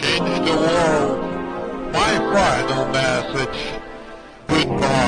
change the world. My final message. Goodbye.